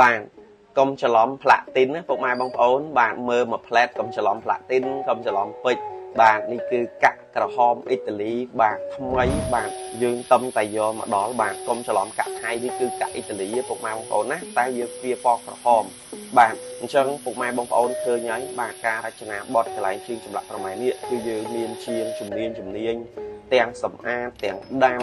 បាទកុំច្រឡំផ្លាទីនណាពុកម៉ែបងប្អូន បាទមើលមួយផ្លែតកុំច្រឡំផ្លាទីនកុំច្រឡំពេជ្របាទនេះគឺកាក់ក្រហមអ៊ីតាលីបាទថ្មីបាទយើងតំតែយកមកដល់បាទកុំច្រឡំកាក់ថៃនេះគឺកាក់អ៊ីតាលីពុកម៉ែបងប្អូនណាតែវាវាពណ៌ក្រហម បាទអញ្ចឹងពុកម៉ែបងប្អូនឃើញហើយបាទការរចនាបទកន្លែងជាងចម្លាក់ប្រម៉ែនេះគឺយើងមានជាងជំនាញជំនាញទាំងសម្អាតទាំងដាំ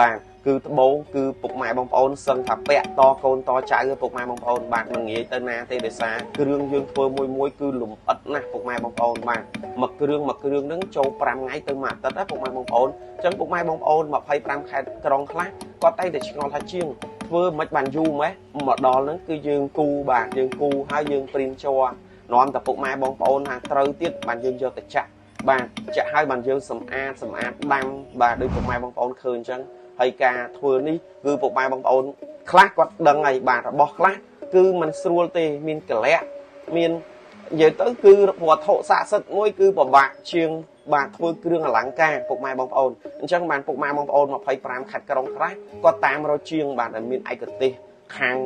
បាទគឺត្បូងគឺពុកម៉ែបងប្អូនសឹងថាពាក់តកូនតចៅពុកម៉ែបងប្អូនបាទមិនងាយទៅណាទេដោយសារគ្រឿងយើងធ្វើមួយមួយគឺលំអិតណាស់ពុកម៉ែបងប្អូនបាទមួយគ្រឿងមួយគ្រឿងហ្នឹងចូល5ថ្ងៃទៅមួយអាទិត្យណាពុកម៉ែបងប្អូនអញ្ចឹងពុកម៉ែបងប្អូន25ខែក្រុងខ្លះគាត់តែតែឆ្ងល់ថាជាងធ្វើមិនបានយូរម៉េះមកដល់ហ្នឹងគឺយើងគូបាទយើងគូហើយយើងព្រីនជ័រនាំតែពុកម៉ែបងប្អូនថាត្រូវទៀតបានយើងយកទៅចាក់បាទចាក់ឲ្យបានយើងសម្អាតសម្អាតដាំបាទដោយពុកម៉ែបងប្អូនឃើញអញ្ចឹង ហើយការធ្វើនេះគឺពុកម៉ែបងប្អូនខ្លះគាត់ដឹងហើយបាទរបស់ខ្លះគឺมันស្រួលទេមានកលៈមាននិយាយទៅគឺវត្ថុស័ក្តិសិទ្ធិមួយគឺពិបាកជាងបាទធ្វើគ្រឿងអលង្ការពុកម៉ែបងប្អូនអញ្ចឹងបានពុកម៉ែបងប្អូន25ខេត្តក្រុងខ្លះគាត់តាមរកជាងបាទដែលមានឯកទេសខាង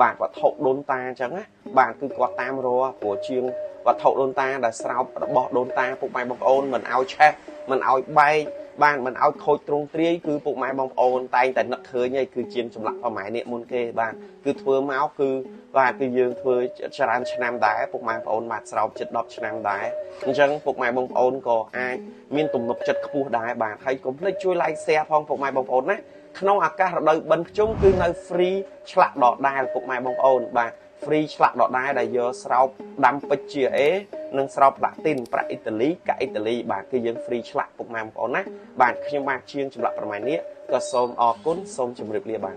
បាទវត្ថុដូនតាអញ្ចឹងណាបាទគឺគាត់តាមរកព្រោះជាងវត្ថុដូនតាដែលស្រោបរបស់ដូនតាពុកម៉ែបងប្អូនមិនឲ្យឆេះមិនឲ្យបែក បានមិនឲ្យខូចទ្រង់ទ្រាយគឺពុកម៉ែបងប្អូនតែងតែនឹកឃើញហើយគឺជាចម្លាក់ប្រម៉ែនេះមុនគេបាទគឺធ្វើមកគឺបាទគឺយើងធ្វើច្រើនឆ្នាំដែរពុកម៉ែបងប្អូនបាទស្រោបជិត10ឆ្នាំដែរអញ្ចឹងពុកម៉ែបងប្អូនក៏អាចមានទំនុកចិត្តខ្ពស់ដែរបាទហើយកុំភ្លេចជួយ like share ផងពុកម៉ែបងប្អូនណា ក្នុងឱកាសរដូវបិណ្ឌខ្ជុំគឺនៅ free ឆ្លាក់ដដែលពុកម៉ែបងប្អូនបាទ free ឆ្លាក់ដដែលដែលយកស្រោបដាំពេជ្រជាអេនិងស្រោបផ្លាទីនប្រាក់អ៊ីតាលីកាអ៊ីតាលីបាទគឺយើង free ឆ្លាក់ពុកម៉ែបងប្អូនណាបាទខ្ញុំបាទជាងចម្លាក់ប្រមាណនេះក៏សូមអរគុណសូមជម្រាបលាបាទ